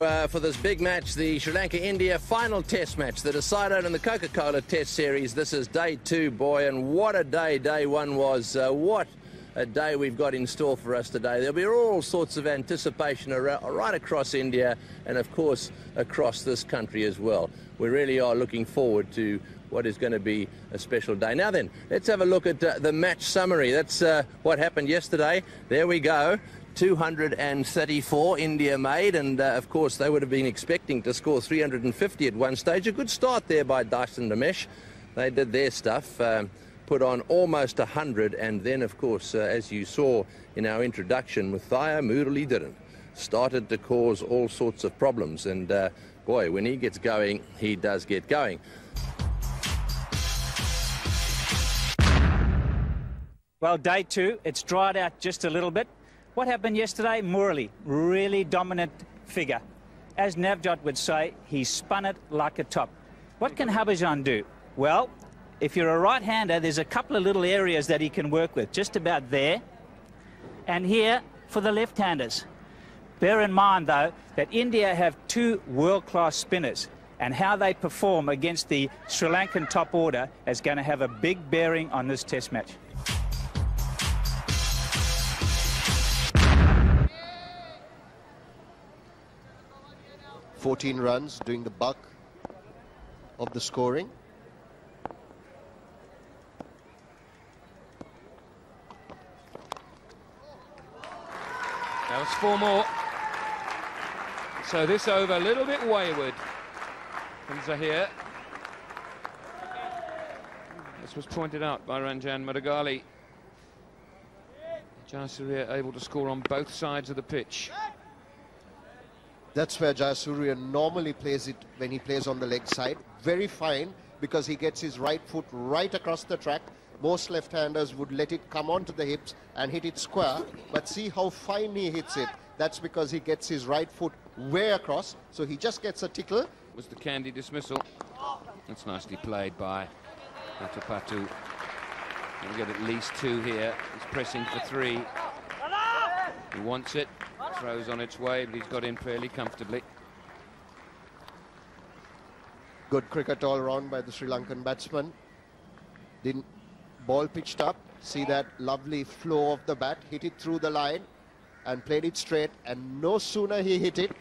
Uh, for this big match, the Sri Lanka-India final test match, the decider in the Coca-Cola Test Series. This is day two, boy, and what a day day one was. Uh, what a day we've got in store for us today. There'll be all sorts of anticipation right across India and, of course, across this country as well. We really are looking forward to what is going to be a special day. Now then, let's have a look at uh, the match summary. That's uh, what happened yesterday. There we go. 234 India made, and uh, of course they would have been expecting to score 350 at one stage. A good start there by Das and Ramesh. They did their stuff, um, put on almost 100, and then, of course, uh, as you saw in our introduction, Muttiah Muralitharan started to cause all sorts of problems. And uh, boy, when he gets going, he does get going. Well, day two, it's dried out just a little bit. What happened yesterday? Murali, really dominant figure. As Navjot would say, he spun it like a top. What can Harbhajan do? Well, if you're a right-hander, there's a couple of little areas that he can work with, just about there and here for the left-handers. Bear in mind, though, that India have two world-class spinners, and how they perform against the Sri Lankan top order is going to have a big bearing on this test match. 14 runs, doing the bulk of the scoring. That was four more. So this over a little bit wayward from Zahir. This was pointed out by Ranjan Madugalle. Jayasuriya able to score on both sides of the pitch. That's where Jayasuriya normally plays it when he plays on the leg side. Very fine because he gets his right foot right across the track. Most left-handers would let it come onto the hips and hit it square. But see how fine he hits it. That's because he gets his right foot way across. So he just gets a tickle. Was the Kandy dismissal. That's nicely played by Atapattu. He'll get at least two here. He's pressing for three. He wants it. Throws on its way, but he's got in fairly comfortably. Good cricket all round by the Sri Lankan batsman. Didn't ball pitched up. See that lovely flow of the bat. Hit it through the line and played it straight. And no sooner he hit it,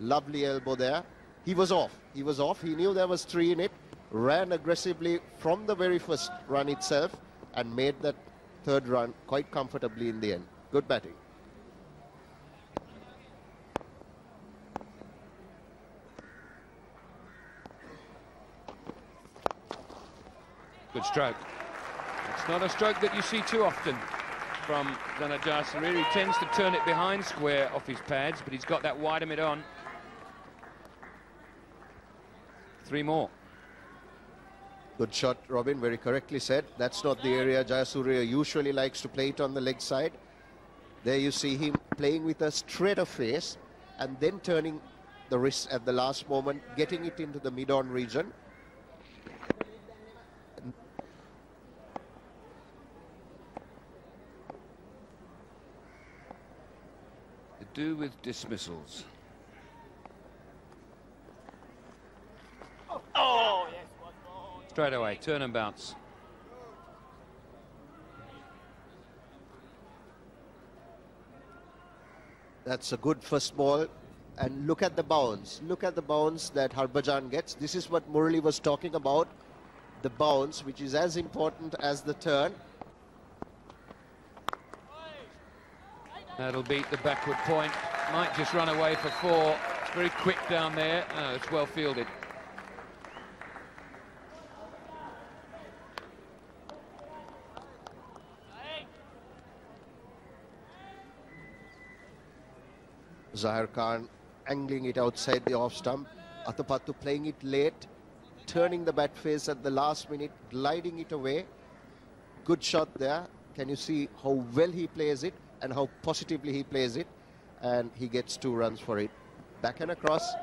lovely elbow there. He was off. He was off. He knew there was three in it. Ran aggressively from the very first run itself and made that third run quite comfortably in the end. Good batting. Good stroke. It's not a stroke that you see too often from Zaheer. He tends to turn it behind square off his pads, but he's got that wider mid on. Three more. Good shot, Robin, very correctly said. That's not the area Jayasuriya usually likes to play it on the leg side. There you see him playing with a straighter face and then turning the wrist at the last moment, getting it into the mid-on region. Do with dismissals. Oh, yes. Straight away, turn and bounce. That's a good first ball. And look at the bounce. Look at the bounce that Harbhajan gets. This is what Murali was talking about. The bounce, which is as important as the turn. That'll beat the backward point. Might just run away for four. It's very quick down there. Oh, it's well fielded. Zahir Khan angling it outside the off stump. Atapattu playing it late, turning the bat face at the last minute, gliding it away. Good shot there. Can you see how well he plays it? And how positively he plays it. And he gets two runs for it. Back and across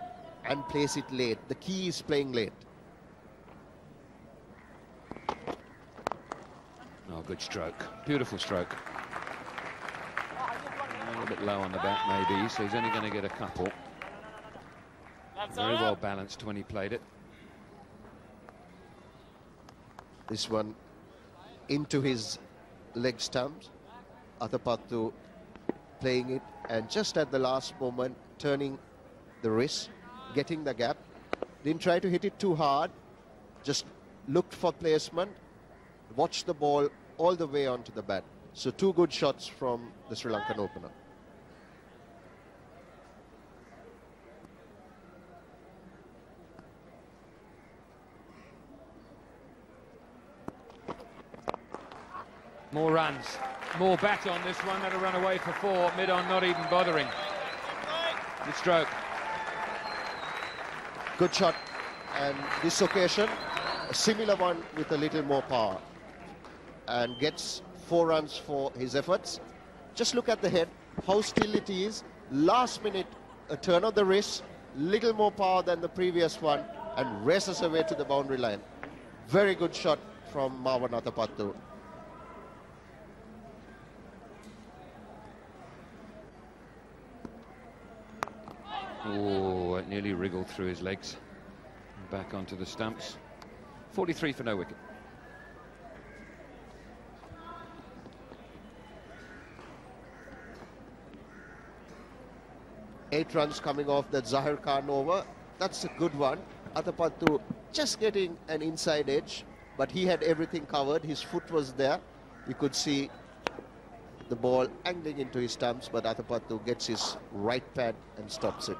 and plays it late. The key is playing late. Oh, good stroke. Beautiful stroke. A little bit low on the bat, maybe, so he's only going to get a couple. Very well balanced when he played it. This one into his leg stumps. Athapattu playing it and just at the last moment turning the wrist, getting the gap. Didn't try to hit it too hard, just looked for placement, watched the ball all the way onto the bat. So two good shots from the Sri Lankan opener. More runs, more bat on this one. That'll run away for four. Mid on not even bothering. Good stroke. Good shot. And this occasion, a similar one with a little more power. And gets four runs for his efforts. Just look at the head, how still it is. Last minute, a turn of the wrist, little more power than the previous one, and races away to the boundary line. Very good shot from Marwan Athapattu. Oh, it nearly wriggled through his legs. Back onto the stumps. 43 for no wicket. Eight runs coming off that Zahir Khan over. That's a good one. Athapattu just getting an inside edge, but he had everything covered. His foot was there. You could see the ball angling into his stumps, but Athapattu gets his right pad and stops it.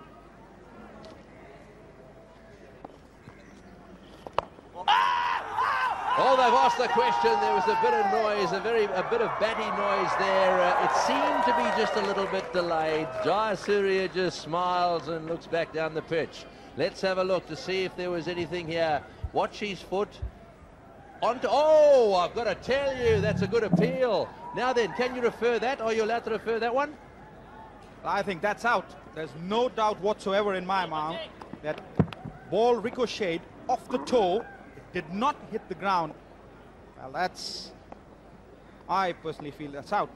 Oh, they've asked the question. There was a bit of noise, a very a bit of batty noise there. Uh, it seemed to be just a little bit delayed. Jayasuriya just smiles and looks back down the pitch. Let's have a look to see if there was anything here. Watch his foot. Onto, oh, I've got to tell you, that's a good appeal. Now then, can you refer that? Are you allowed to refer that one? I think that's out. There's no doubt whatsoever in my mind that ball ricocheted off the toe did not hit the ground. Well, that's, I personally feel that's out.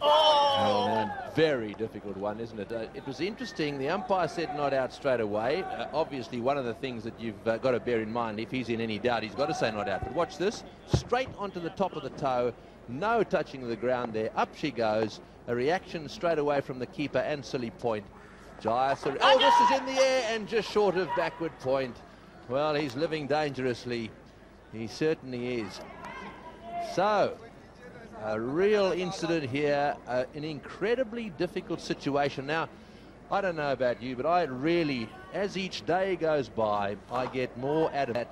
Oh, man, very difficult one, isn't it? Uh, it was interesting. The umpire said not out straight away. Uh, obviously, one of the things that you've uh, got to bear in mind, if he's in any doubt, he's got to say not out. But watch this. Straight onto the top of the toe. No touching the ground there. Up she goes. A reaction straight away from the keeper and silly point. Jaya, oh, this is in the air and just short of backward point. Well, he's living dangerously. He certainly is. So, a real incident here, uh, an incredibly difficult situation. Now, I don't know about you, but I really, as each day goes by, I get more adamant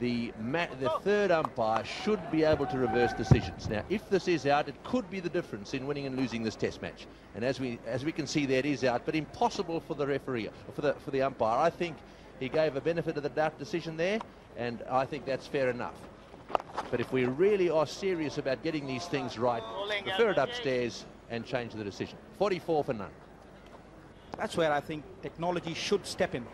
the, the third umpire should be able to reverse decisions. Now, if this is out, it could be the difference in winning and losing this Test match. And as we as we can see, it is out, but impossible for the referee, for the for the umpire. I think he gave a benefit of the doubt decision there, and I think that's fair enough. But if we really are serious about getting these things right, refer it upstairs and change the decision. 44 for none. That's where I think technology should step in.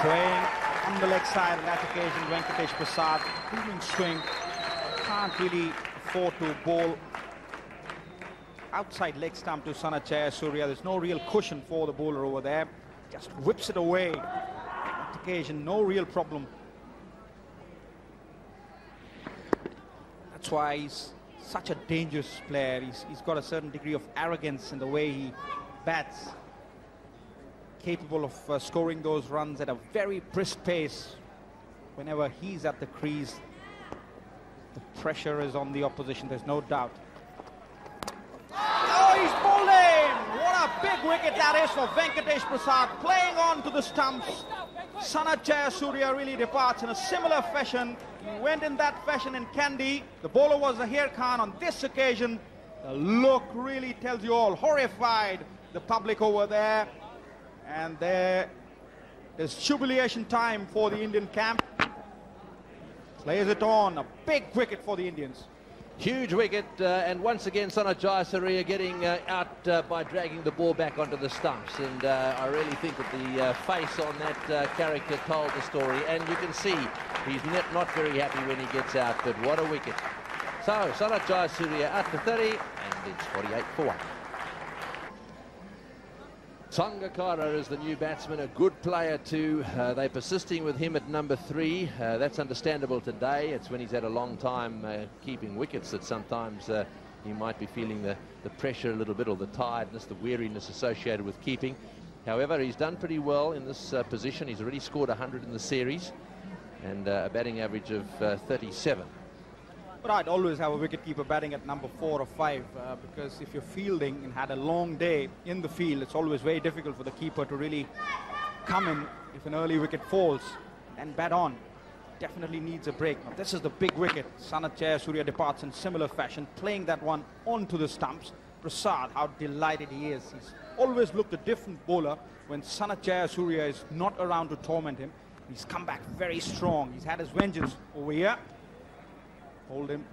Swing on the leg side on that occasion, Venkatesh Prasad, moving swing, can't really afford to bowl outside leg stump to Sanath Jayasuriya. There's no real cushion for the bowler over there. Just whips it away. Occasion, no real problem. That's why he's such a dangerous player. He's, he's got a certain degree of arrogance in the way he bats. Capable of uh, scoring those runs at a very brisk pace. Whenever he's at the crease, the pressure is on the opposition, there's no doubt. Oh, he's bowling! What a big wicket that is for Venkatesh Prasad, playing on to the stumps. Sanath Jayasuriya really departs in a similar fashion. He went in that fashion in Kandy. The bowler was Zahir Khan on this occasion. The look really tells you all. Horrified, the public over there. And there is jubilation time for the Indian camp. Plays it on, a big wicket for the Indians. Huge wicket, uh, and once again, Sanath Jayasuriya getting uh, out uh, by dragging the ball back onto the stumps. And uh, I really think that the uh, face on that uh, character told the story. And you can see he's not, very happy when he gets out, but what a wicket. So, Sanath Jayasuriya out for 30, and and it's 48 for 1. Sangakkara is the new batsman, a good player too. Uh, they're persisting with him at number three. Uh, that's understandable today. It's when he's had a long time uh, keeping wickets that sometimes uh, he might be feeling the, the pressure a little bit or the tiredness, the weariness associated with keeping. However, he's done pretty well in this uh, position. He's already scored 100 in the series and uh, a batting average of 37. But I'd always have a wicketkeeper batting at number four or five uh, because if you're fielding and had a long day in the field, it's always very difficult for the keeper to really come in if an early wicket falls and bat on. Definitely needs a break. Now, this is the big wicket. Sanath Jayasuriya departs in similar fashion, playing that one onto the stumps. Prasad, how delighted he is. He's always looked a different bowler when Sanath Jayasuriya is not around to torment him. He's come back very strong. He's had his vengeance over here. Hold him.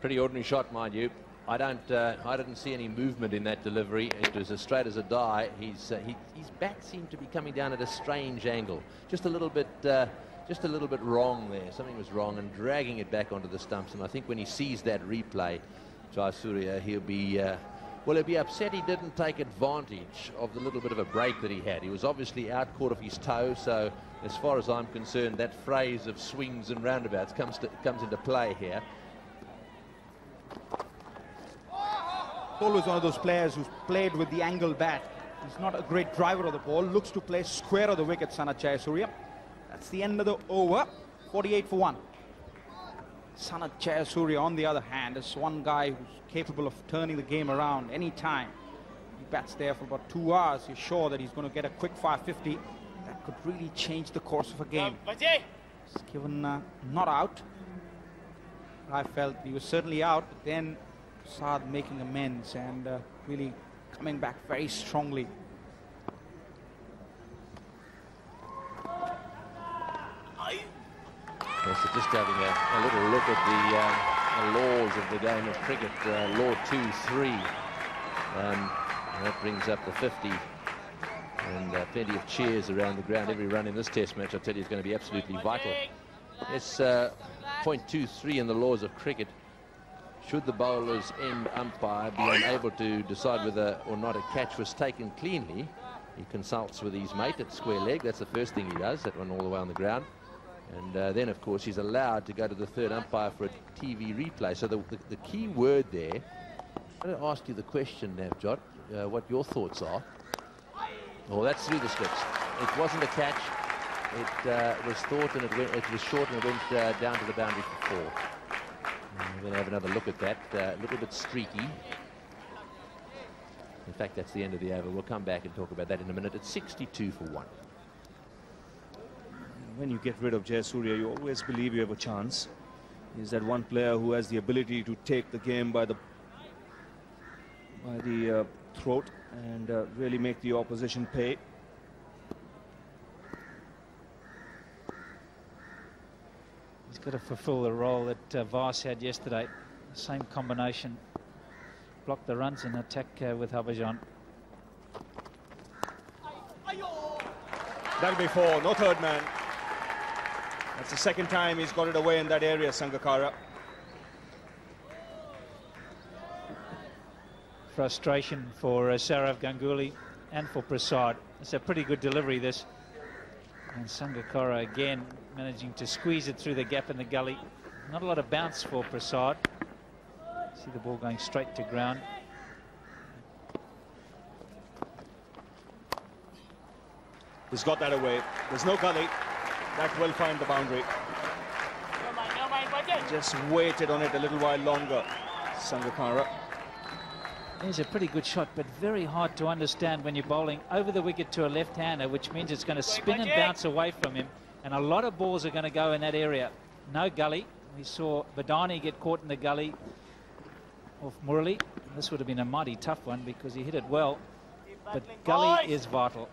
Pretty ordinary shot, mind you. I don't. Uh, I didn't see any movement in that delivery. It was as straight as a die. He's uh, he, his back seemed to be coming down at a strange angle, just a little bit, uh, just a little bit wrong there. Something was wrong, and dragging it back onto the stumps. And I think when he sees that replay, Jayasuriya, he'll be. Uh, well, he'll be upset he didn't take advantage of the little bit of a break that he had. He was obviously out caught off his toe, so as far as I'm concerned, that phrase of swings and roundabouts comes, to, comes into play here. Always one of those players who's played with the angle bat. He's not a great driver of the ball, looks to play square of the wicket, Sanath Jayasuriya. That's the end of the over, 48 for 1. Sanath Jayasuriya, on the other hand, is one guy who's capable of turning the game around any time. He bats there for about two hours. You're sure that he's going to get a quick 550 that could really change the course of a game. He's given uh, not out. I felt he was certainly out, but then Saad making amends and uh, really coming back very strongly. Yes, so just having a, a, little look at the, um, the, laws of the game of cricket, uh, law 2-3. Um, that brings up the 50 and uh, plenty of cheers around the ground. Every run in this test match, I tell you, is going to be absolutely vital. It's uh, 0.23 in the laws of cricket. Should the bowler's end umpire be unable to decide whether or not a catch was taken cleanly, he consults with his mate at square leg. That's the first thing he does, that one all the way on the ground. And uh, then, of course, he's allowed to go to the third umpire for a TV replay. So the, the, the key word there, I'm going to ask you the question, Navjot, uh, what your thoughts are. Well, that's through the slips. It wasn't a catch. It uh, was thought and it, went, it was short and it went uh, down to the boundary for four. we're going to have another look at that. Uh, a little bit streaky. In fact, that's the end of the over. We'll come back and talk about that in a minute. It's 62 for one. When you get rid of Jayasuriya, you always believe you have a chance. He's that one player who has the ability to take the game by the by the uh, throat and uh, really make the opposition pay. He's got to fulfill the role that uh, Vaas had yesterday. Same combination. Block the runs and attack uh, with Harbhajan. That'll be four, no third man. That's the second time he's got it away in that area, Sangakkara. Frustration for uh, Sourav Ganguly and for Prasad. It's a pretty good delivery, this. And Sangakkara again managing to squeeze it through the gap in the gully. Not a lot of bounce for Prasad. See the ball going straight to ground. He's got that away. There's no gully. That will find the boundary. Just waited on it a little while longer, Sangakkara. There's a pretty good shot, but very hard to understand when you're bowling over the wicket to a left-hander, which means it's going to spin and bounce away from him. And a lot of balls are going to go in that area. No gully. We saw Badani get caught in the gully off Murali. This would have been a mighty tough one because he hit it well. But gully is vital.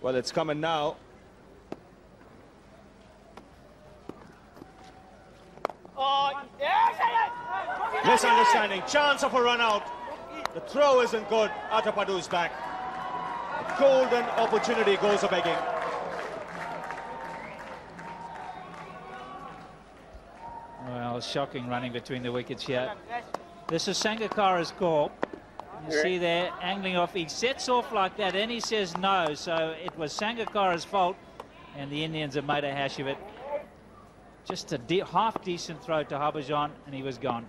Well, it's coming now. Misunderstanding. Chance of a run out. The throw isn't good. Atapattu's back. A golden opportunity goes a begging. Well, shocking running between the wickets here. This is Sangakkara's call. You see there, angling off. He sets off like that, and he says no. So it was Sangakkara's fault, and the Indians have made a hash of it. Just a de half decent throw to Harbhajan, and he was gone.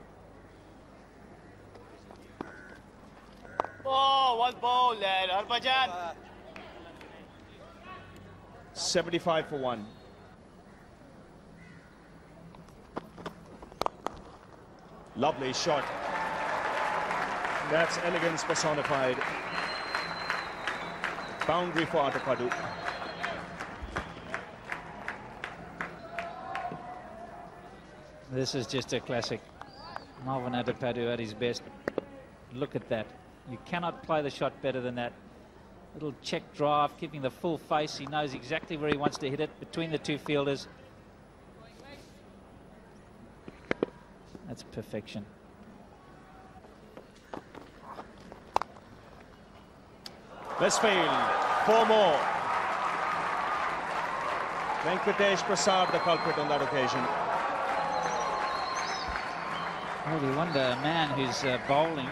Ball, one ball there, Harbhajan. 75 for one. Lovely shot. That's elegance personified. Boundary for Atapattu. This is just a classic. Marvan Atapattu at his best. Look at that. You cannot play the shot better than that. Little check drive, keeping the full face. He knows exactly where he wants to hit it between the two fielders. That's perfection. Westfield, four more. Venkatesh Prasad, the culprit on that occasion. Well, you wonder a man who's uh, bowling,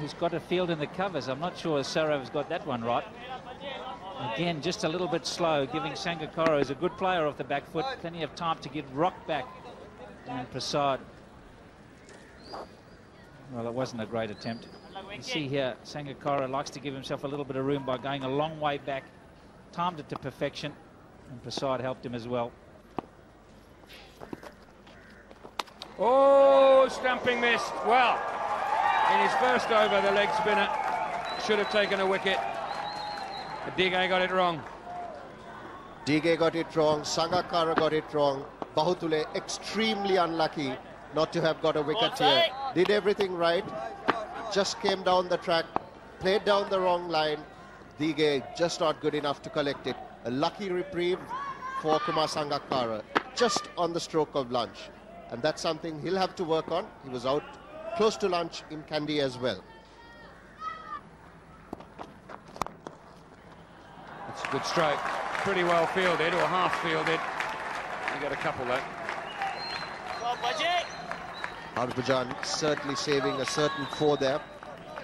who's got a field in the covers. I'm not sure Sourav's got that one right. Again, just a little bit slow, giving Sangakkara, who's a good player off the back foot, plenty of time to get rock back. And Prasad, well, it wasn't a great attempt. You see here, Sangakkara likes to give himself a little bit of room by going a long way back. Timed it to perfection, and Prasad helped him as well. Oh, stamping missed. Well, in his first over, the leg spinner should have taken a wicket. But Dighe got it wrong. Dighe got it wrong, Sangakkara got it wrong, Bahutule extremely unlucky not to have got a wicket here. Did everything right, just came down the track, played down the wrong line. Dighe just not good enough to collect it. A lucky reprieve for Kumar Sangakkara, just on the stroke of lunch. And that's something he'll have to work on. He was out close to lunch in Kandy as well. That's a good stroke. Pretty well fielded, or half fielded. You got a couple though. Go, Bhajji. Harbhajan certainly saving a certain four there,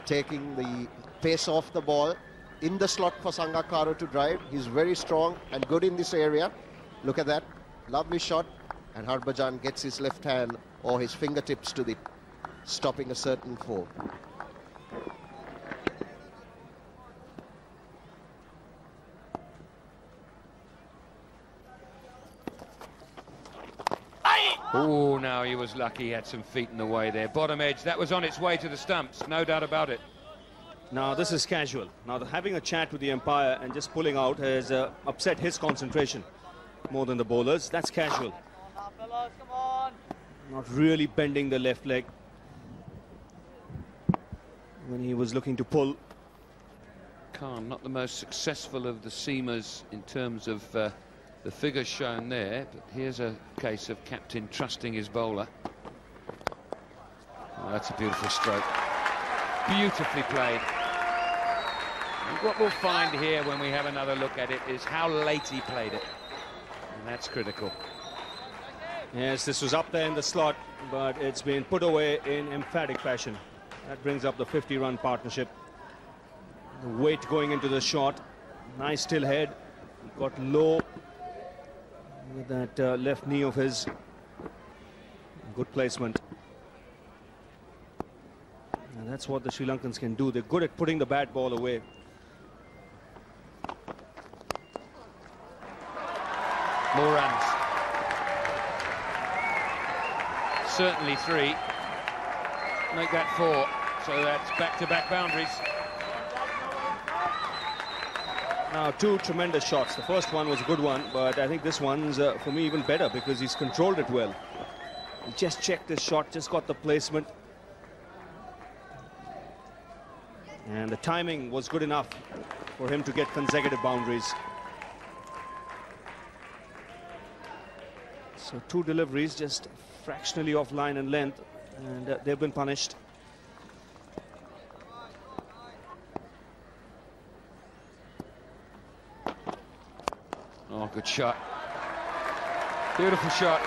taking the pace off the ball in the slot for Sangakkara to drive. He's very strong and good in this area. Look at that, lovely shot. And Harbhajan gets his left hand or his fingertips to the stopping a certain four. Oh, now he was lucky. He had some feet in the way there. Bottom edge. That was on its way to the stumps. No doubt about it. Now, this is casual. Now, the, having a chat with the umpire and just pulling out has uh, upset his concentration more than the bowlers. That's casual. Fellas, come on. Not really bending the left leg when he was looking to pull. Khan, not the most successful of the seamers in terms of uh, the figures shown there, but here's a case of captain trusting his bowler. Oh, that's a beautiful stroke. Beautifully played. And what we'll find here when we have another look at it is how late he played it. And that's critical. Yes, this was up there in the slot, but it's been put away in emphatic fashion. That brings up the 50-run partnership. The weight going into the shot. Nice still head. Got low with that uh, left knee of his. Good placement. And that's what the Sri Lankans can do. They're good at putting the bad ball away. More runs. Certainly three. Make that four. So that's back-to-back -back boundaries. Now, two tremendous shots. The first one was a good one, but I think this one's, uh, for me, even better because he's controlled it well. He just checked his shot, just got the placement. And the timing was good enough for him to get consecutive boundaries. So two deliveries just fractionally off line and length, and uh, they've been punished. Oh, good shot. Beautiful shot.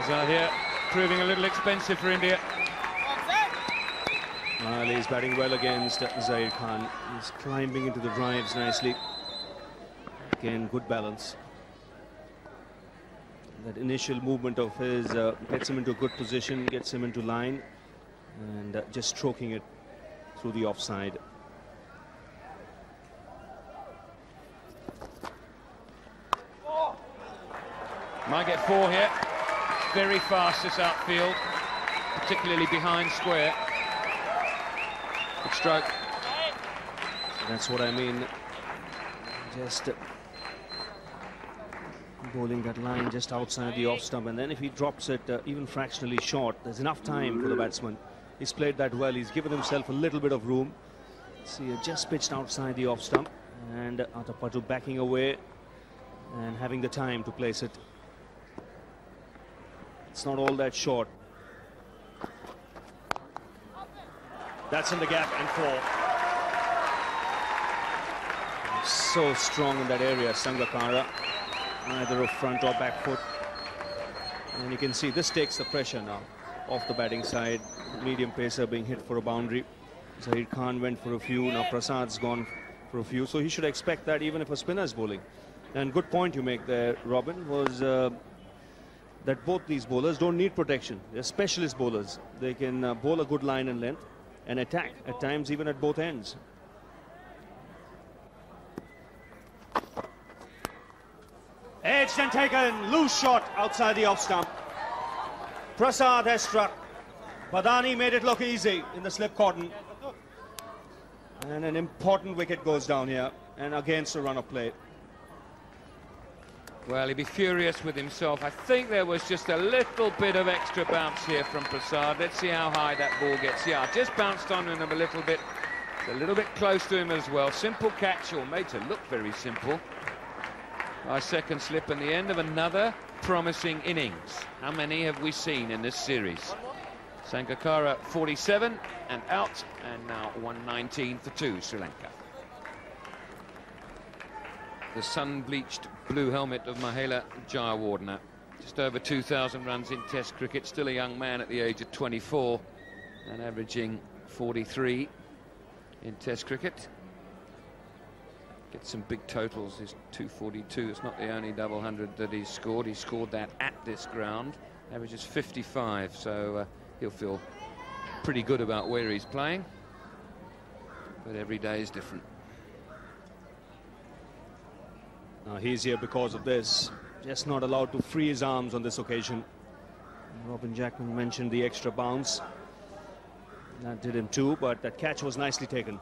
Is that here? proving a little expensive for India. Well, he's batting well against Zaheer Khan. He's climbing into the drives nicely. Again, good balance. That initial movement of his uh, gets him into a good position, gets him into line, and uh, just stroking it through the offside. Might get four here. Very fast this outfield, particularly behind square. Good stroke. That's what I mean. Just uh, bowling that line just outside the off stump, and then if he drops it uh, even fractionally short, there's enough time for the batsman. He's played that well. He's given himself a little bit of room. See, uh, just pitched outside the off stump, and uh, Atapattu backing away and having the time to place it. It's not all that short. That's in the gap and four. So strong in that area, Sangakkara. Either a front or back foot. And you can see this takes the pressure now off the batting side. Medium pacer being hit for a boundary. Zaheer Khan went for a few. Now Prasad's gone for a few. So he should expect that even if a spinner is bowling. And good point you make there, Robin, was uh, that both these bowlers don't need protection. They're specialist bowlers. They can uh, bowl a good line and length and attack at times even at both ends. Edged and taken, loose shot outside the off stump. Prasad has struck. Badani made it look easy in the slip cordon. And an important wicket goes down here and against a run of play. Well, he'd be furious with himself. I think there was just a little bit of extra bounce here from Prasad. Let's see how high that ball gets. Yeah, just bounced on him a little bit. A little bit close to him as well. Simple catch, or made to look very simple. Our second slip and the end of another promising innings. How many have we seen in this series? Sangakkara 47 and out, and now 119 for two, Sri Lanka. The sun-bleached blue helmet of Mahela Jayawardene. Just over 2,000 runs in Test cricket, still a young man at the age of 24 and averaging 43 in Test cricket. Gets some big totals, his 242. It's not the only double hundred that he's scored. He scored that at this ground. Averages 55, so uh, he'll feel pretty good about where he's playing. But every day is different. Uh, now he's here because of this. Just not allowed to free his arms on this occasion. Robin Jackman mentioned the extra bounce. That did him too, but that catch was nicely taken.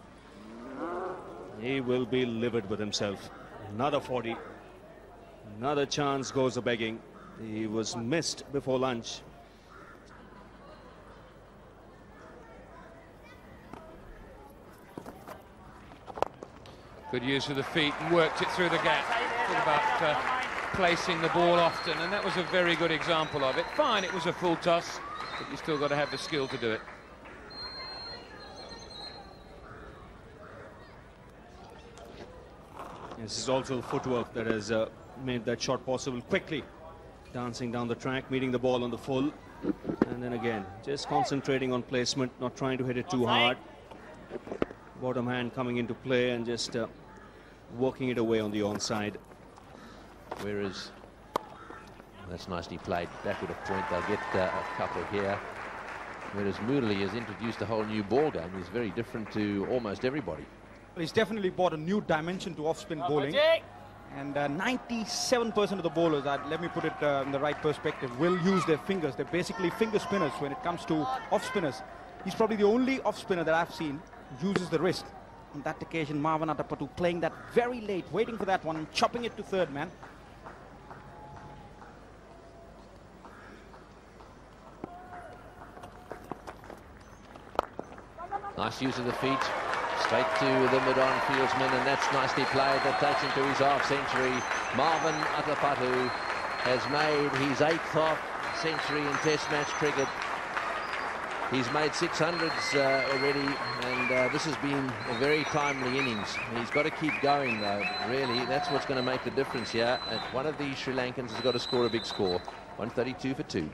He will be livid with himself. Another 40. Another chance goes a begging. He was missed before lunch. Good use of the feet and worked it through the gap. About uh, placing the ball often, and that was a very good example of it. Fine, it was a full toss, but you still got to have the skill to do it. This is also footwork that has uh, made that shot possible quickly. Dancing down the track, meeting the ball on the full. And then again, just concentrating on placement, not trying to hit it too hard. Bottom hand coming into play and just uh, working it away on the onside. Whereas that's nicely played backward of point. They'll get uh, a couple here. Whereas Murali has introduced a whole new ball game. He's very different to almost everybody. He's definitely brought a new dimension to off-spin bowling. And 97% uh, of the bowlers, uh, let me put it uh, in the right perspective, will use their fingers. They're basically finger spinners when it comes to off-spinners. He's probably the only off-spinner that I've seen uses the wrist. On that occasion, Marwan Atapattu playing that very late, waiting for that one and chopping it to third man. Nice use of the feet. Straight to the mid-on fieldsman, and that's nicely played. That takes him to his half century. Marvan Atapattu has made his eighth half century in Test match cricket. He's made 600s uh, already, and uh, this has been a very timely innings. He's got to keep going, though, really. That's what's going to make the difference here. And one of these Sri Lankans has got to score a big score. 132 for two.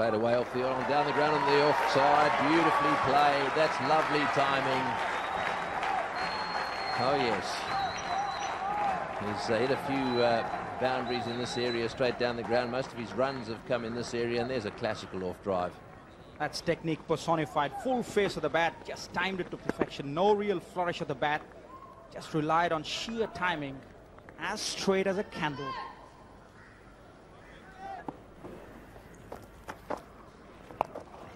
Played away off the on down the ground on the offside. Beautifully played. That's lovely timing. Oh yes. He's uh, hit a few uh, boundaries in this area straight down the ground. Most of his runs have come in this area, and there's a classical off drive. That's technique personified. Full face of the bat, just timed it to perfection. No real flourish of the bat. Just relied on sheer timing. As straight as a candle.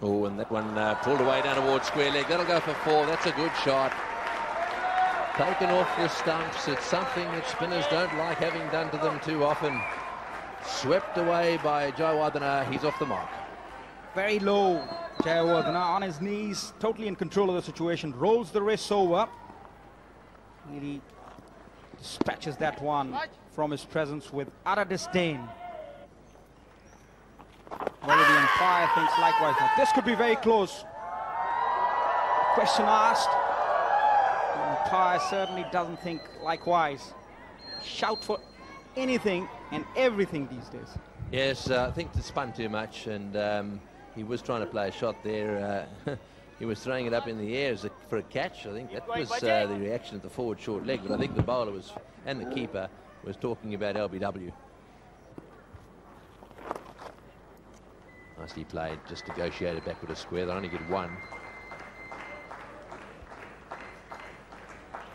Oh, and that one uh, pulled away down towards square leg. That'll go for four. That's a good shot. Taken off the stumps. It's something that spinners don't like having done to them too often. Swept away by Jayawardena. He's off the mark. Very low. Jayawardena on his knees, totally in control of the situation. Rolls the wrists over. Really dispatches that one from his presence with utter disdain. Whether the umpire thinks likewise. Now, this could be very close. Question asked. The umpire certainly doesn't think likewise. Shout for anything and everything these days. Yes, uh, I think it spun too much, and um, he was trying to play a shot there. Uh, he was throwing it up in the air a, for a catch. I think that was uh, the reaction of the forward short leg, but I think the bowler was and the keeper was talking about LBW. Nicely played, just negotiated back with a square. They only get one.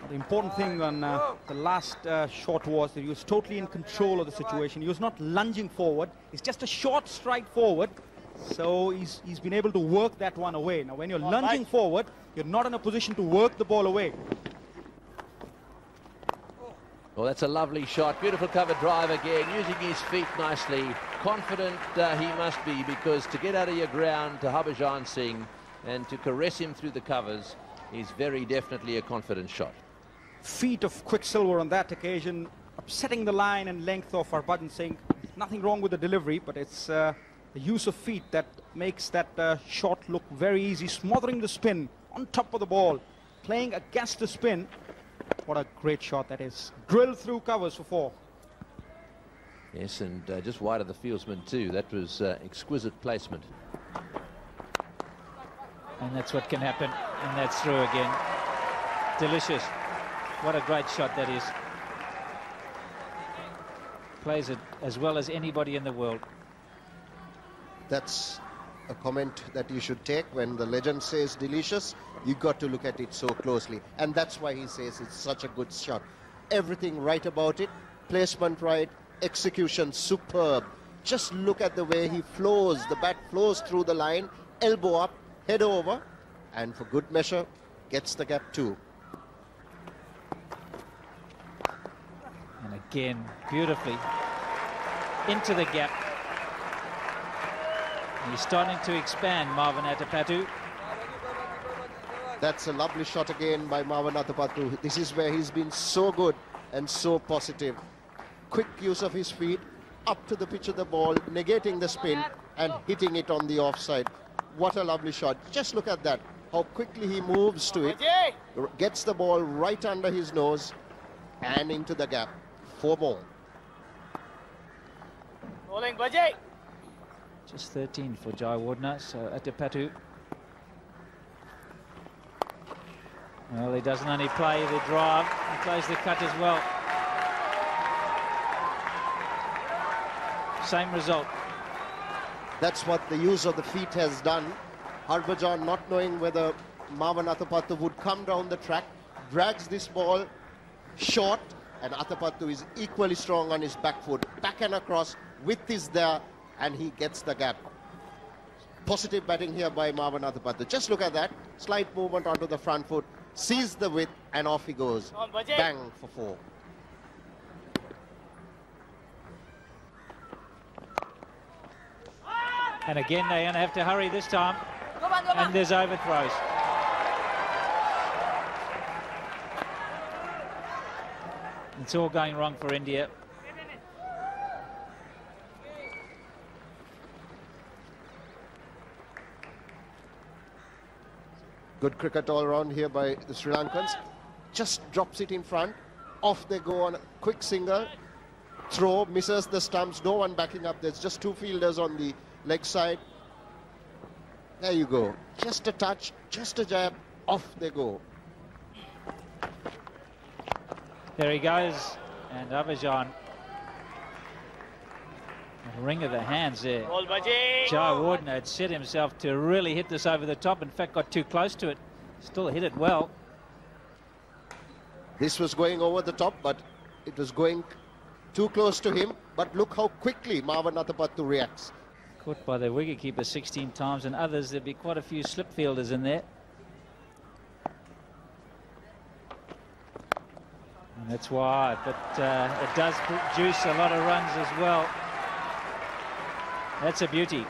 The important thing on uh, the last uh, shot was that he was totally in control of the situation. He was not lunging forward. It's just a short strike forward. So he's, he's been able to work that one away. Now, when you're lunging forward, you're not in a position to work the ball away. Well, that's a lovely shot. Beautiful cover drive again, using his feet nicely. Confident uh, he must be because to get out of your ground to Harbhajan Singh and to caress him through the covers is very definitely a confident shot. Feet of Quicksilver on that occasion, upsetting the line and length of Harbhajan Singh. Nothing wrong with the delivery, but it's uh, the use of feet that makes that uh, shot look very easy. Smothering the spin on top of the ball, playing against the spin. What a great shot that is. Drill through covers for four. Yes, and uh, just wide of the fieldsman too. That was uh, exquisite placement. And that's what can happen. And that's through again. Delicious. What a great shot that is. Plays it as well as anybody in the world. That's a comment that you should take when the legend says delicious. You've got to look at it so closely, and that's why he says it's such a good shot. Everything right about it, placement right, execution superb. Just look at the way he flows. The bat flows through the line, elbow up, head over, and for good measure, gets the gap too. And again, beautifully into the gap. He's starting to expand, Marvan Athapattu. That's a lovely shot again by Marvan Athapattu. This is where he's been so good and so positive. Quick use of his feet, up to the pitch of the ball, negating the spin and hitting it on the offside. What a lovely shot. Just look at that, how quickly he moves to it, gets the ball right under his nose and into the gap. Four more. Bowling Bhajji. Just 13 for Jayawardena, so at the Athapattu. Well, he doesn't only play the drive, he plays the cut as well. Same result. That's what the use of the feet has done. Harbhajan not knowing whether Marvan Athapattu would come down the track, drags this ball short, and Athapattu is equally strong on his back foot. Back and across, width is there, and he gets the gap. Positive batting here by Marvan Athapattu. Just look at that. Slight movement onto the front foot, sees the width, and off he goes. On, Bang for four. And again, they're going to have to hurry this time. And there's overthrows. It's all going wrong for India. Good cricket all around here by the Sri Lankans. Just drops it in front. Off they go on a quick single. Throw, misses the stumps. No one backing up. There's just two fielders on the leg side. There you go. Just a touch, just a jab, off they go. There he goes. And Harbhajan. Ring of the hands there. Ball Baji. Jayawardene had set himself to really hit this over the top. In fact, got too close to it. Still hit it well. This was going over the top, but it was going too close to him. But look how quickly Marvan Atapattu reacts. Caught by the wicketkeeper 16 times and others. There'd be quite a few slip fielders in there. And that's why, but uh, it does produce a lot of runs as well. That's a beauty.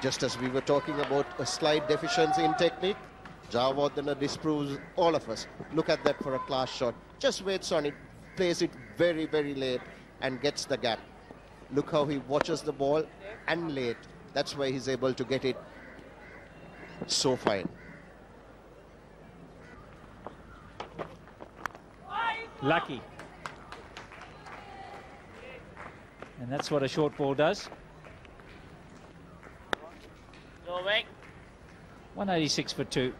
Just as we were talking about a slight deficiency in technique, Jayawardene disproves all of us. Look at that for a class shot. Just waits on it, plays it very, very late and gets the gap. Look how he watches the ball and late. That's why he's able to get it so fine. Lucky. And that's what a short ball does. No wing. 186 for two.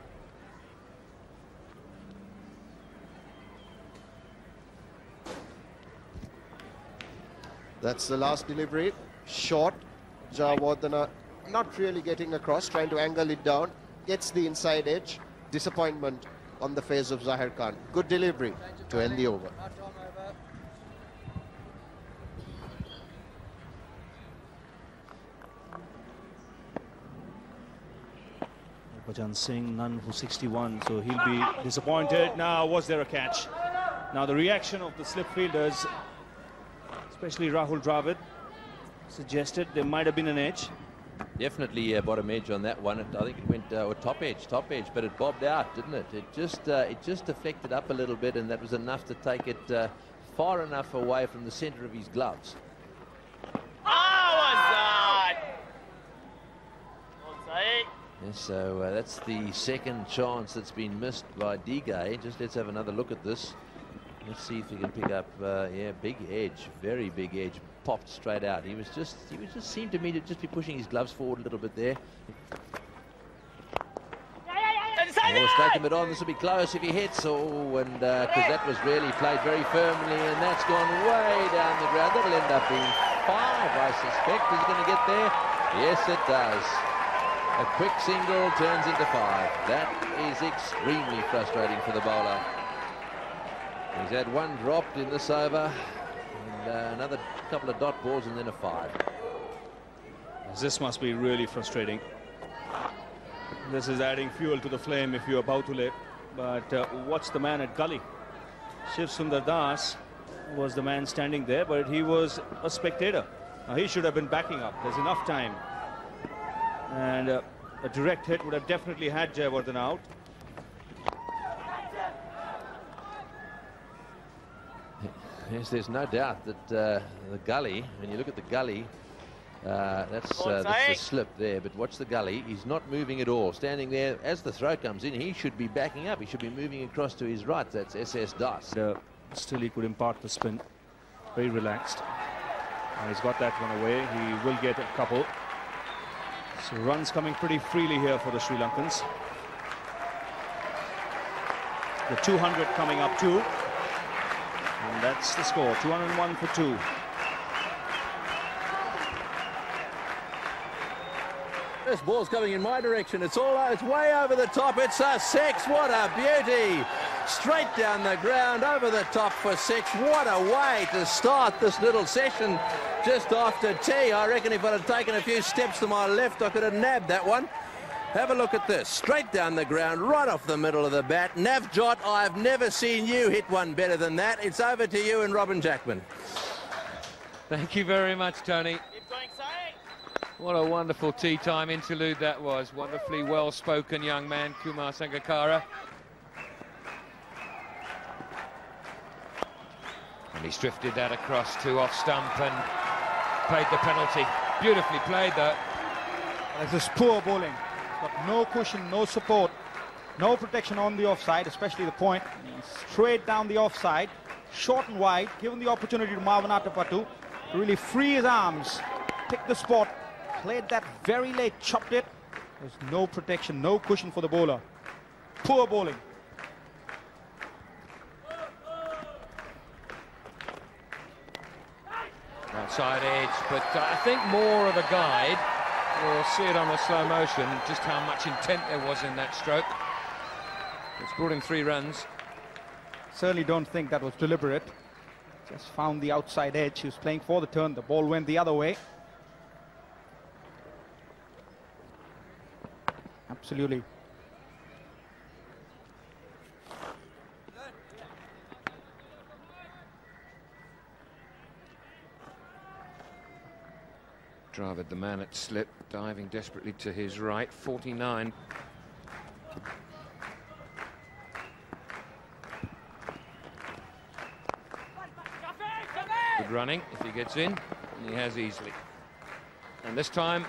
That's the last delivery. Short. Jayawardene not really getting across, trying to angle it down. Gets the inside edge. Disappointment on the face of Zaheer Khan. Good delivery to end the over. Harbhajan Singh, none for 61, so he'll be disappointed. Now, was there a catch? Now, the reaction of the slip fielders, especially Rahul Dravid, suggested there might have been an edge. Definitely uh, bottom edge on that one. I think it went uh, or top edge, top edge, but it bobbed out, didn't it? It just uh, it just deflected up a little bit, and that was enough to take it uh, far enough away from the centre of his gloves. Ah, was that? Outside. Yeah, so uh, that's the second chance that's been missed by Dighe. Just let's have another look at this. Let's see if he can pick up. Uh, yeah, big edge, very big edge, popped straight out. He was just, he was just seemed to me to just be pushing his gloves forward a little bit there. Inside Oh, it! it on. This will be close if he hits. Oh, and because that was really played very firmly, and that's gone way down the ground. That'll end up being five, I suspect. Is he going to get there? Yes, it does. A quick single turns into five. That is extremely frustrating for the bowler. He's had one dropped in this over, and uh, another couple of dot balls, and then a five. This must be really frustrating. This is adding fuel to the flame if you're about to let. But uh, what's the man at gully? Shiv Sundar Das was the man standing there, but he was a spectator. Now, he should have been backing up. There's enough time. And uh, a direct hit would have definitely had Jayawardene out. Yes, there's no doubt that uh, the gully, when you look at the gully, uh, that's, uh, that's the slip there, but watch the gully. He's not moving at all. Standing there, as the throw comes in, he should be backing up. He should be moving across to his right. That's SS Das. Uh, still, he could impart the spin. Very relaxed. Now he's got that one away. He will get a couple. So runs coming pretty freely here for the Sri Lankans. The 200 coming up too. And that's the score, 201 for two. This ball's coming in my direction. It's all it's way over the top. It's a six. What a beauty. Straight down the ground, over the top for six. What a way to start this little session just after tea. I reckon if I'd have taken a few steps to my left, I could have nabbed that one. Have a look at this. Straight down the ground, right off the middle of the bat. Navjot, I've never seen you hit one better than that. It's over to you and Robin Jackman. Thank you very much, Tony. Keep going side. What a wonderful tea time interlude that was. Wonderfully well-spoken young man, Kumar Sangakkara. And he's drifted that across to off stump and paid the penalty. Beautifully played, though. This is poor bowling. Got no cushion, no support, no protection on the offside, especially the point. Straight down the offside, short and wide, given the opportunity to Marvan Atapattu to really free his arms, pick the spot, Played that very late, chopped it. There's no protection, no cushion for the bowler. Poor bowling. Outside edge, but uh, I think more of a guide. We'll see it on the slow motion, just how much intent there was in that stroke. It's brought him three runs. Certainly don't think that was deliberate. Just found the outside edge. He was playing for the turn. The ball went the other way. Absolutely. Dravid, the man at slip, diving desperately to his right, 49. Good running if he gets in, and he has easily. And this time,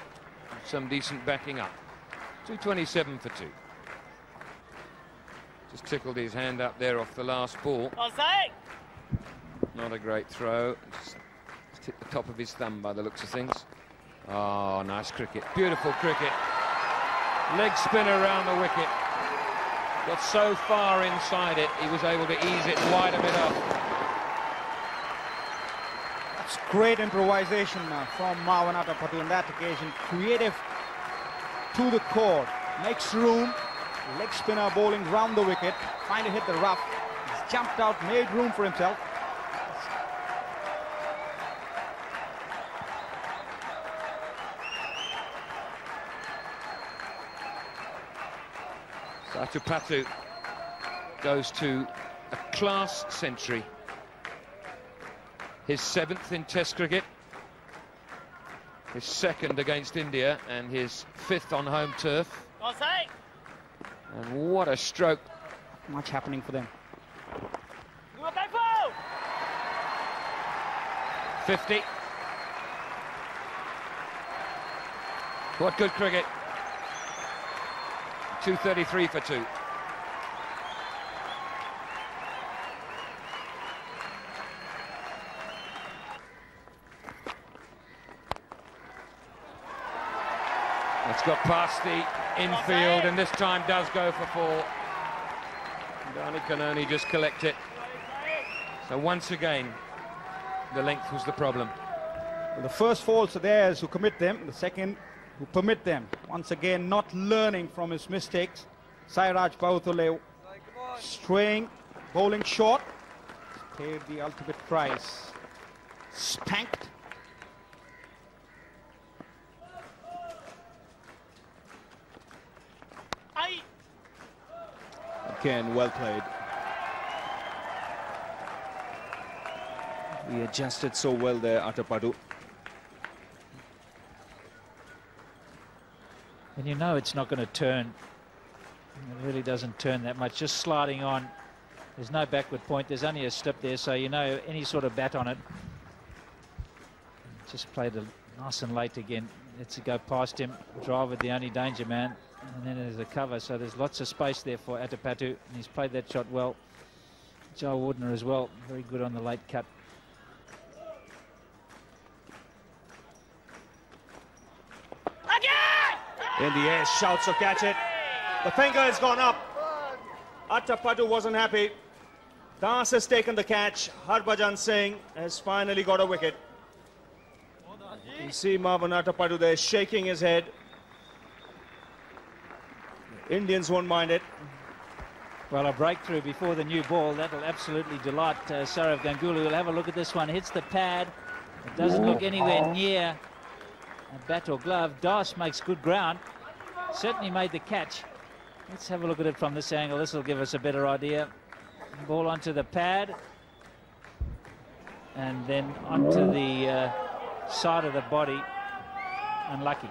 some decent backing up. 227 for two. Just tickled his hand up there off the last ball. Not a great throw. Just, just hit the top of his thumb by the looks of things. Oh, nice cricket. Beautiful cricket. Leg spinner around the wicket. Got so far inside it, he was able to ease it wide a bit up. That's great improvisation uh, from Marvan Atapattu on that occasion. Creative to the core. Makes room. Leg spinner bowling round the wicket. To hit the rough. He's jumped out, made room for himself. Atapattu goes to a class century. His seventh in Test cricket. His second against India and his fifth on home turf. And what a stroke. Much happening for them. 50. What good cricket. 233 for two. That's got past the infield and this time does go for four. Dhani can only just collect it. So once again, the length was the problem. Well, the first faults are theirs who commit them. The second who permit them. Once again, not learning from his mistakes. Sairaj Bahutule straying, bowling short. Paid the ultimate price. Spanked. Aye. Again, well played. He adjusted so well there, Atapattu. And you know it's not going to turn. It really doesn't turn that much. Just sliding on. There's no backward point. There's only a slip there, so you know any sort of bat on it. Just played it nice and late again. Let's go past him. Driver, the only danger man. And then there's a cover, so there's lots of space there for Atapattu. And he's played that shot well. Jayawardene as well. Very good on the late cut. Again. In the air, shouts to catch it. The finger has gone up. Atapattu wasn't happy. Das has taken the catch. Harbhajan Singh has finally got a wicket. You see Marvan Atapattu there shaking his head. Indians won't mind it. Well, a breakthrough before the new ball. That'll absolutely delight uh, Sourav Ganguly. We'll have a look at this one. Hits the pad. It doesn't look anywhere near a bat or glove. Das makes good ground. Certainly made the catch. Let's have a look at it from this angle. This will give us a better idea. Ball onto the pad. And then onto the uh, side of the body. Unlucky.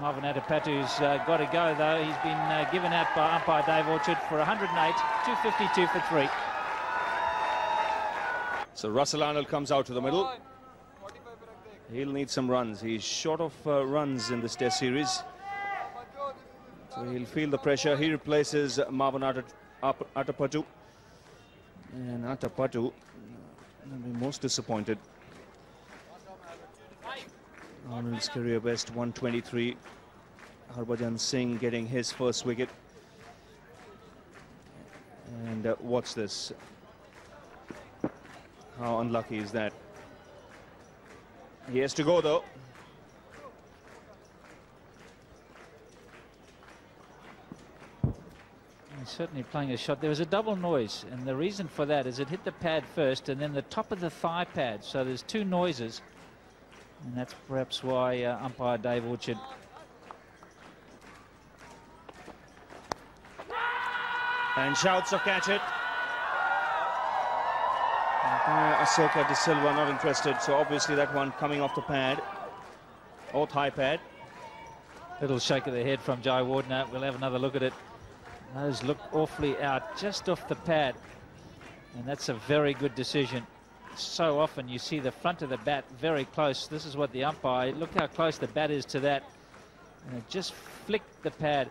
Marvan Atapattu's uh, got to go, though. He's been uh, given out by umpire Dave Orchard for 108, 252 for three. So Russell Arnold comes out to the middle. He'll need some runs. He's short of uh, runs in this test series. So he'll feel the pressure. He replaces Marvan At Atapattu. And Atapattu will be most disappointed. Arnold's career best 123. Harbhajan Singh getting his first wicket. And uh, watch this. How unlucky is that? He has to go though. He's certainly playing a shot. There was a double noise, and the reason for that is it hit the pad first and then the top of the thigh pad. So there's two noises, and that's perhaps why uh, umpire Dave Orchard And shouts of catch it. Uh, Asoka De Silva not interested, so obviously that one coming off the pad. Or thigh pad. Little shake of the head from Jayawardene. We'll have another look at it. Those look awfully out, just off the pad. And that's a very good decision. So often you see the front of the bat very close. This is what the umpire, look how close the bat is to that. And it just flicked the pad.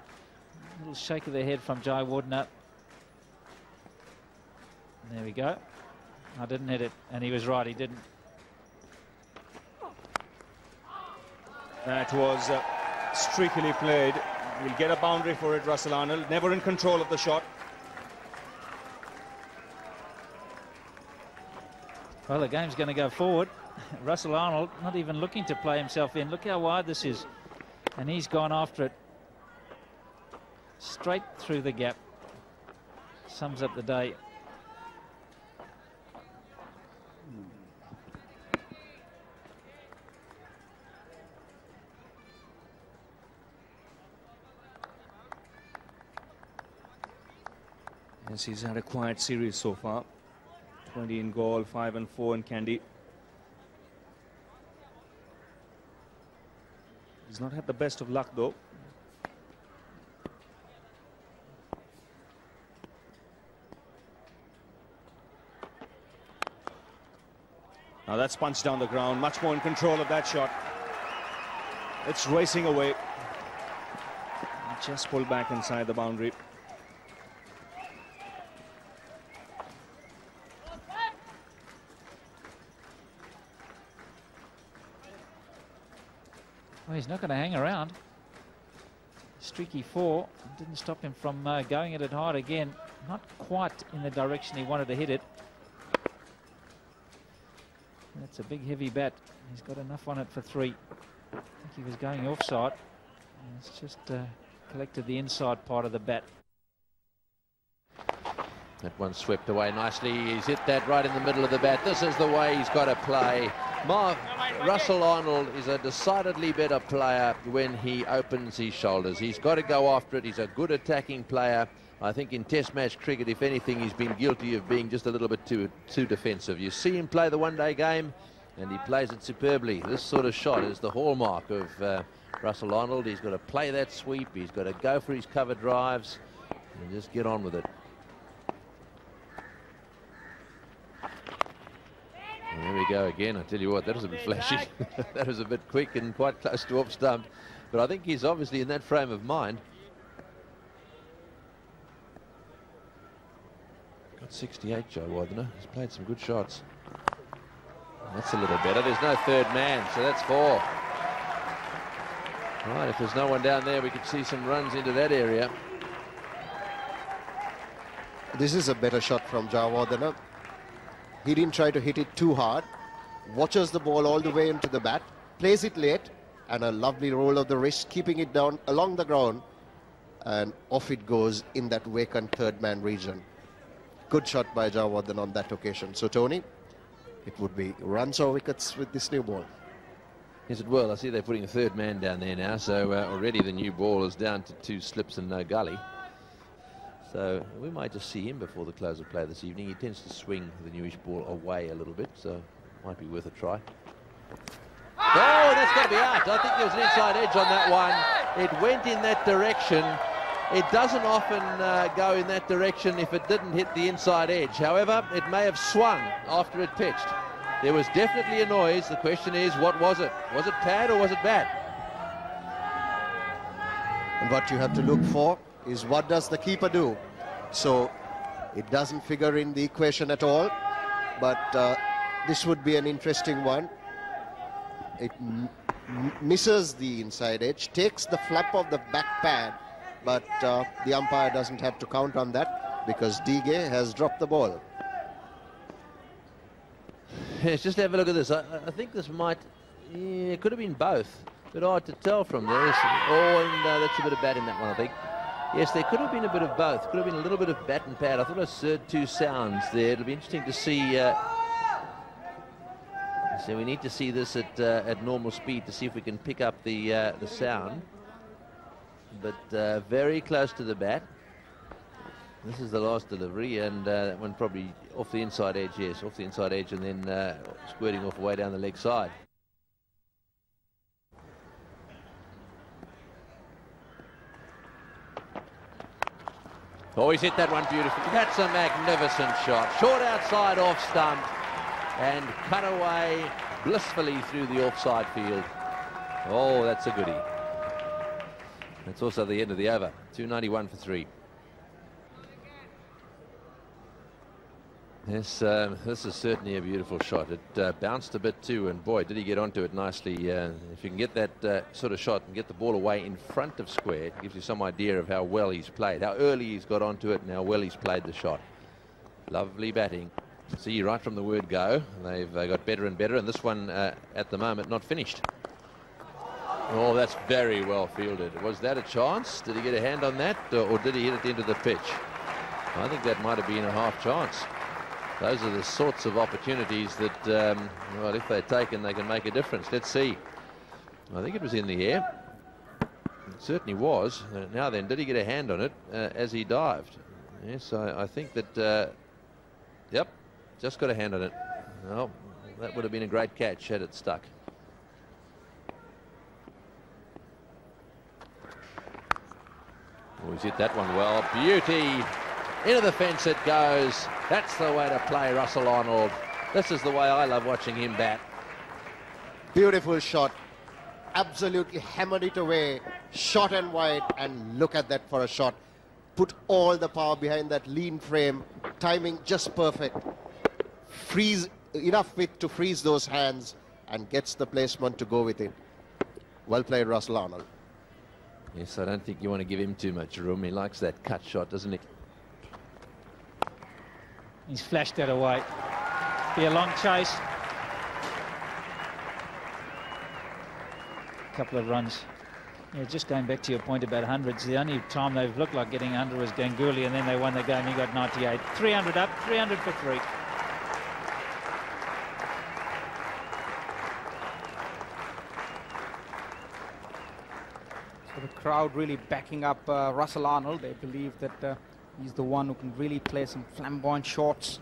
Little shake of the head from Jayawardene. There we go. I didn't hit it, and he was right, he didn't. That was uh, streakily played. We'll get a boundary for it, Russell Arnold. Never in control of the shot. Well, the game's going to go forward. Russell Arnold not even looking to play himself in. Look how wide this is. And he's gone after it. Straight through the gap. Sums up the day. Yes, he's had a quiet series so far. 20 in Galle, 5 and 4 in Kandy. He's not had the best of luck though. Now that's punched down the ground, much more in control of that shot. It's racing away. Just pulled back inside the boundary. Well, he's not going to hang around. Streaky four didn't stop him from uh, going at it hard again. Not quite in the direction he wanted to hit it. That's a big heavy bat. He's got enough on it for three. I think he was going offside. It's just uh, collected the inside part of the bat. That one swept away nicely. He's hit that right in the middle of the bat. This is the way he's got to play. Mark Russell Arnold is a decidedly better player when he opens his shoulders. He's got to go after it. He's a good attacking player. I think in test match cricket, if anything, he's been guilty of being just a little bit too, too defensive. You see him play the one-day game, and he plays it superbly. This sort of shot is the hallmark of uh, Russell Arnold. He's got to play that sweep. He's got to go for his cover drives and just get on with it. There we go again. I tell you what, that was a bit flashy. that was a bit quick and quite close to off stump. But I think he's obviously in that frame of mind. Got 68, Jayawardene. He's played some good shots. That's a little better. There's no third man, so that's four. Right, if there's no one down there, we could see some runs into that area. This is a better shot from Jayawardene. He didn't try to hit it too hard. Watches the ball all the way into the bat. Plays it late. And a lovely roll of the wrist, keeping it down along the ground. And off it goes in that vacant third man region. Good shot by Jayawardene on that occasion. So, Tony, it would be runs or wickets with this new ball. Yes, it will. I see they're putting a third man down there now. So uh, already the new ball is down to two slips and no gully. So we might just see him before the close of play this evening. He tends to swing the newish ball away a little bit, so might be worth a try. Oh, that's got to be out. I think there was an inside edge on that one. It went in that direction. It doesn't often uh, go in that direction if it didn't hit the inside edge. However, it may have swung after it pitched. There was definitely a noise. The question is, what was it? Was it pad or was it bat? And what you have to look for is what does the keeper do? So it doesn't figure in the equation at all, but uh, this would be an interesting one. It misses the inside edge, takes the flap of the back pad, but uh, the umpire doesn't have to count on that because Dighe has dropped the ball. Yes, just have a look at this. I, I think this might, yeah, it could have been both. Bit hard to tell from this. Oh, and uh, that's a bit of bad in that one, I think. Yes, there could have been a bit of both. Could have been a little bit of bat and pad. I thought I heard two sounds there. It'll be interesting to see. Uh, so we need to see this at uh, at normal speed to see if we can pick up the uh, the sound. But uh, very close to the bat. This is the last delivery, and uh, that one probably off the inside edge, yes, off the inside edge, and then uh, squirting off way down the leg side. Oh, he's hit that one beautifully. That's a magnificent shot. Short outside off stump and cut away blissfully through the offside field. Oh, that's a goodie. That's also the end of the over. 291 for three. Yes, um, this is certainly a beautiful shot. It uh, bounced a bit too, and boy, did he get onto it nicely. Uh, if you can get that uh, sort of shot and get the ball away in front of square, it gives you some idea of how well he's played, how early he's got onto it, and how well he's played the shot. Lovely batting. See, right from the word go, they've uh, got better and better, and this one uh, at the moment not finished. Oh, that's very well fielded. Was that a chance? Did he get a hand on that, or, or did he hit it into the pitch? I think that might have been a half chance those are the sorts of opportunities that, um, well, if they're taken, they can make a difference. Let's see. I think it was in the air. It certainly was. Uh, now then, did he get a hand on it uh, as he dived? Yes, I, I think that, uh, yep, just got a hand on it. Well, that would have been a great catch had it stuck. Oh, he's hit that one well. Beauty. Into the fence it goes. That's the way to play Russell Arnold. This is the way I love watching him bat. Beautiful shot. Absolutely hammered it away. Short and wide. And look at that for a shot. Put all the power behind that lean frame. Timing just perfect. Freeze enough width to freeze those hands and gets the placement to go with it. Well played, Russell Arnold. Yes, I don't think you want to give him too much room. He likes that cut shot, doesn't he? He's flashed that away. Be a long chase. A Couple of runs. Yeah, just going back to your point about hundreds, the only time they've looked like getting under was Ganguly, and then they won the game. He got 98. 300 up, 300 for three. So the crowd really backing up uh, Russell Arnold. They believe that uh, He's the one who can really play some flamboyant shots,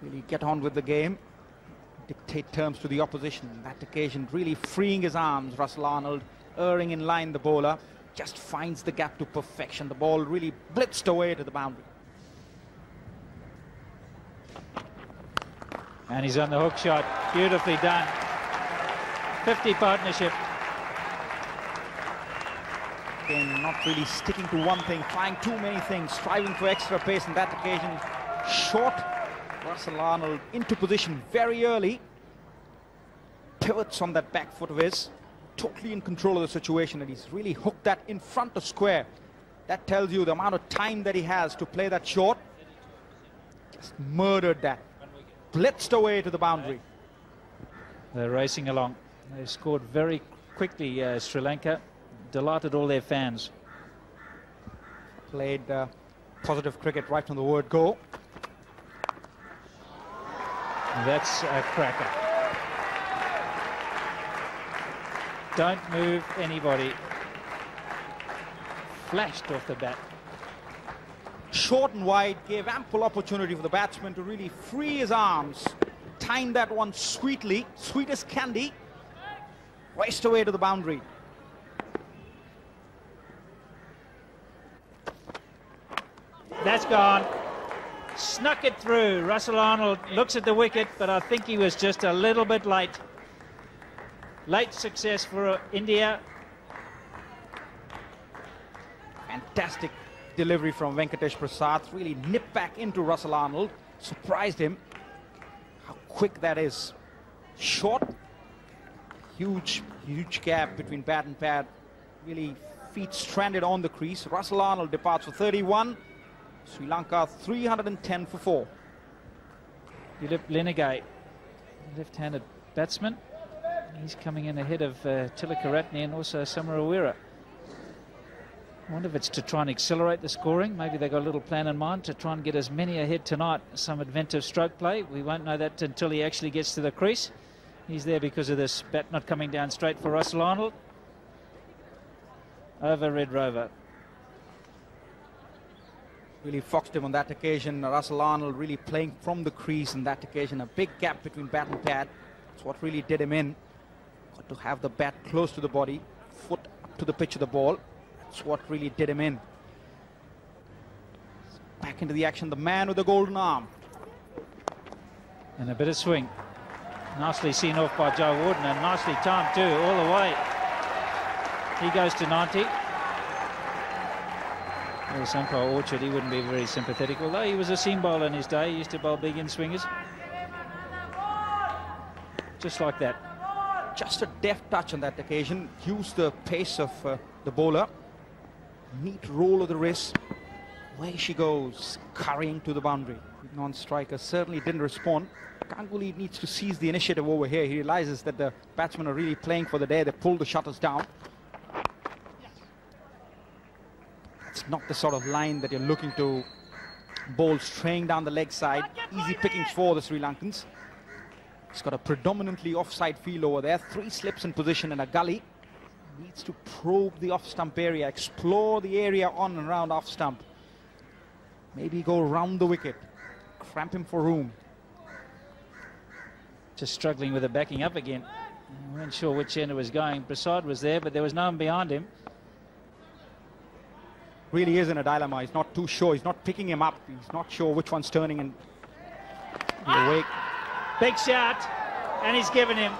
really get on with the game, dictate terms to the opposition. On that occasion, really freeing his arms, Russell Arnold, erring in line the bowler, just finds the gap to perfection. The ball really blitzed away to the boundary. And he's on the hook shot. Beautifully done. 50 partnership. Again, not really sticking to one thing, trying too many things, striving for extra pace on that occasion. Short, Russell Arnold into position very early. Pivots on that back foot of his. Totally in control of the situation and he's really hooked that in front of square. That tells you the amount of time that he has to play that short. Just murdered that. Blitzed away to the boundary. They're racing along. They scored very quickly, uh, Sri Lanka delighted all their fans. Played uh, positive cricket right from the word go. That's a cracker. Don't move anybody. Flashed off the bat. Short and wide, gave ample opportunity for the batsman to really free his arms. Timed that one sweetly, sweet as candy. Raced away to the boundary. That's gone. Snuck it through. Russell Arnold looks at the wicket, but I think he was just a little bit late. Late success for uh, India. Fantastic delivery from Venkatesh Prasad. Really nipped back into Russell Arnold. Surprised him. How quick that is. Short. Huge, huge gap between bat and pad. Really feet stranded on the crease. Russell Arnold departs for 31. Sri Lanka 310 for 4. Dulip Liyanage, left-handed batsman. He's coming in ahead of uh, Tillakaratne and also Samaraweera. I wonder if it's to try and accelerate the scoring. Maybe they've got a little plan in mind to try and get as many ahead tonight. Some inventive stroke play. We won't know that until he actually gets to the crease. He's there because of this bat not coming down straight for Russell Arnold. Over Red Rover. Really foxed him on that occasion. Russell Arnold really playing from the crease on that occasion. A big gap between bat and pad. That's what really did him in. Got to have the bat close to the body, foot up to the pitch of the ball. That's what really did him in. Back into the action, the man with the golden arm. And a bit of swing. Nicely seen off by Jayawardene and nicely timed too, all the way. He goes to 90. Well, Sankar Orchard, he wouldn't be very sympathetic, although he was a seam bowler in his day. He used to bowl big in swingers. Just like that. Just a deft touch on that occasion. Used the pace of uh, the bowler. Neat roll of the wrist. Way she goes, currying to the boundary. Non-striker certainly didn't respond. Ganguly needs to seize the initiative over here. He realizes that the batsmen are really playing for the day. They pull the shutters down. It's not the sort of line that you're looking to bowl straying down the leg side. Easy pickings for the Sri Lankans. He's got a predominantly offside feel over there. Three slips in position in a gully. Needs to probe the off-stump area, explore the area on and around off-stump. Maybe go round the wicket, cramp him for room. Just struggling with the backing up again. We weren't sure which end it was going. Prasad was there, but there was no one behind him. Really is in a dilemma. He's not too sure. He's not picking him up. He's not sure which one's turning and awake. Big shot, and he's given him.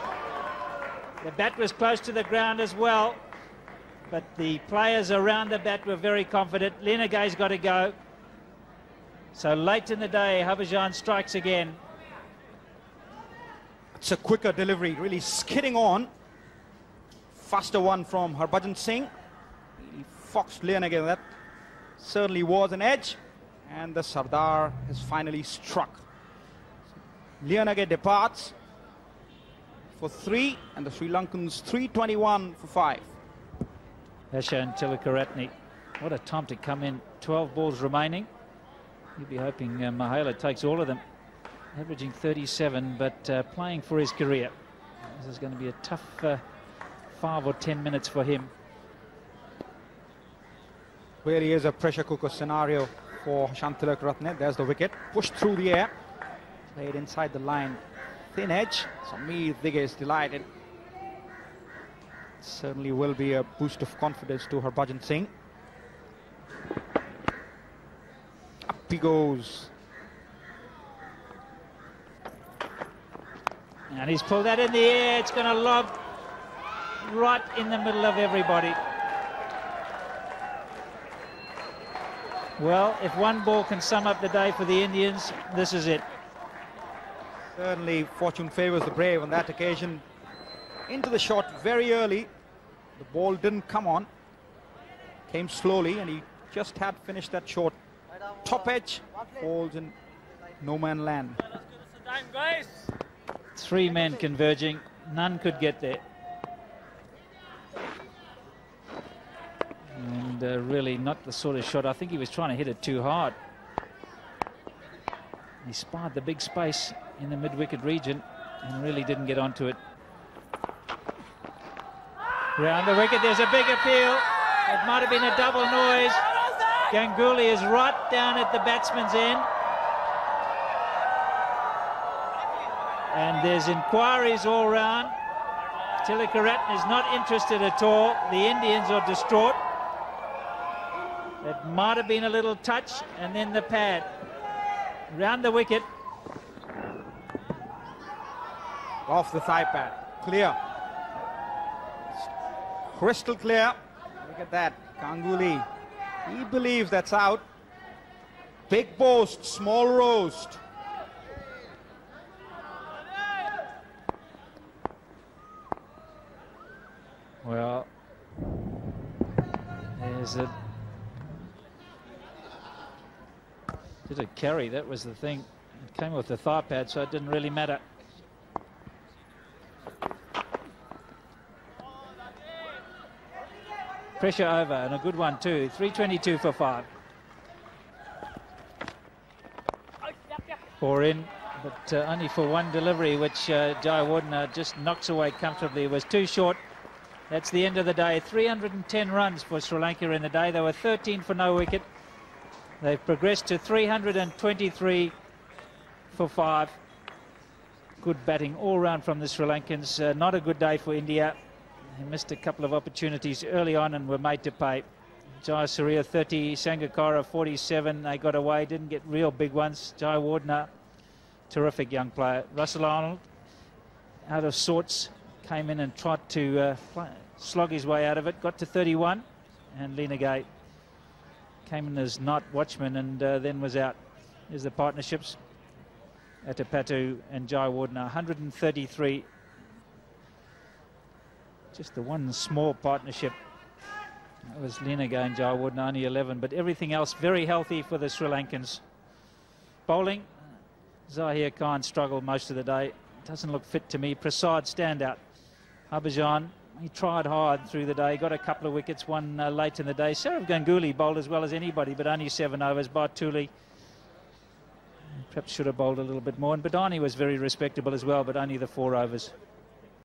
The bat was close to the ground as well, but the players around the bat were very confident. Liyanage's got to go. So late in the day, Harbhajan strikes again. It's a quicker delivery, really skidding on. Faster one from Harbhajan Singh. He foxed Lenegay. That certainly was an edge. And the Sardar has finally struck. Liyanage departs for three, and the Sri Lankans 321 for five. Hashan Tillakaratne. What a time to come in. 12 balls remaining. You'd be hoping uh, Mahela takes all of them. Averaging 37, but uh, playing for his career. This is going to be a tough uh, five or 10 minutes for him. Really is a pressure cooker scenario for Shantilak Ratne. There's the wicket. Pushed through the air. Played inside the line. Thin edge. Sameer Dighe is delighted. Certainly will be a boost of confidence to Harbhajan Singh. Up he goes. And he's pulled that in the air. It's going to lob right in the middle of everybody. Well, if one ball can sum up the day for the Indians, this is it. Certainly fortune favours the brave on that occasion. Into the shot very early. The ball didn't come on. Came slowly and he just had finished that shot. Top edge falls in no man land. Three men converging. None could get there. And uh, really not the sort of shot. I think he was trying to hit it too hard. He spied the big space in the mid-wicket region and really didn't get onto it. Round the wicket, there's a big appeal. It might have been a double noise. Ganguly is right down at the batsman's end. And there's inquiries all round. Tillakaratne is not interested at all. The Indians are distraught. It might have been a little touch and then the pad. Round the wicket. Off the thigh pad. Clear. Crystal clear. Look at that. Ganguly. He believes that's out. Big boast, small roast. Well, there's a did it carry? That was the thing. It came with the thigh pad, so it didn't really matter. Pressure over and a good one too. 322 for five. Four in, but uh, only for one delivery, which uh, Jayawardene just knocks away comfortably. It was too short. That's the end of the day. 310 runs for Sri Lanka in the day. They were 13 for no wicket. They've progressed to 323 for five. Good batting all round from the Sri Lankans. Uh, not a good day for India. They missed a couple of opportunities early on and were made to pay. Jayasuriya 30, Sangakkara 47. They got away, didn't get real big ones. Jayawardene, terrific young player. Russell Arnold, out of sorts, came in and tried to uh, slog his way out of it. Got to 31, and Liyanage came in as night watchman and uh, then was out. Here's the partnerships. Atapattu and Jayawardene, 133. Just the one small partnership that was Lena and Jayawardene, only 11, but everything else very healthy for the Sri Lankans. Bowling, Zaheer Khan struggled most of the day. Doesn't look fit to me. Prasad standout. Harbhajan, he tried hard through the day, got a couple of wickets, one uh, late in the day. Sourav Ganguly bowled as well as anybody, but only seven overs. Bahutule perhaps should have bowled a little bit more. And Badani was very respectable as well, but only the four overs.